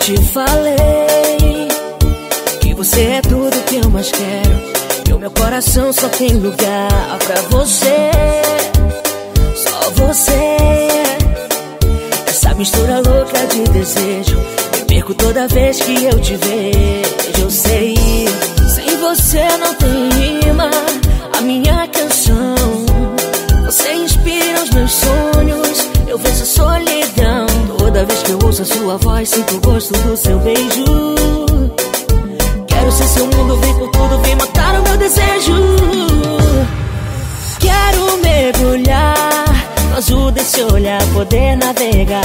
te falei Que você é tudo que eu mais quero. Que o meu coração só tem lugar pra você. Só você. Essa mistura louca de desejo Me perco toda vez que eu te vejo. Eu sei, sem você não tem rima A minha canção. Você inspira os meus sonhos eu ouço a sua voz Sinto o gosto do seu beijo. Quero ser seu mundo, vem por tudo Vem matar o meu desejo. Quero mergulhar No azul desse olhar Poder navegar